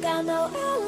got no alibi.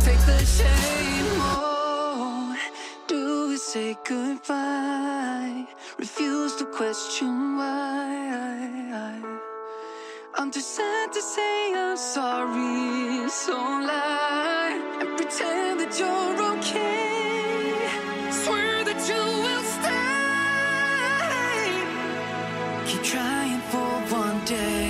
take the shame. Oh, do we say goodbye? Refuse to question why. I'm too sad to say I'm sorry, so lie and pretend that you're okay. Swear that you will stay. Keep trying for one day.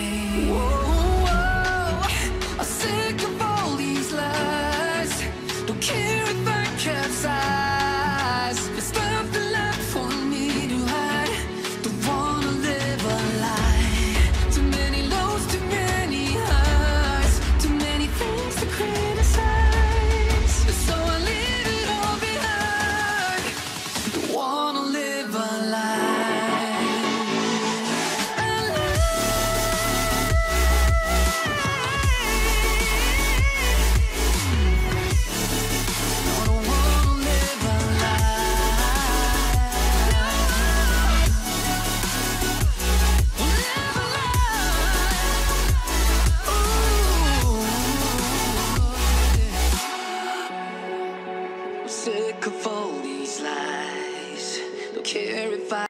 sick of all these lies. Don't care if I.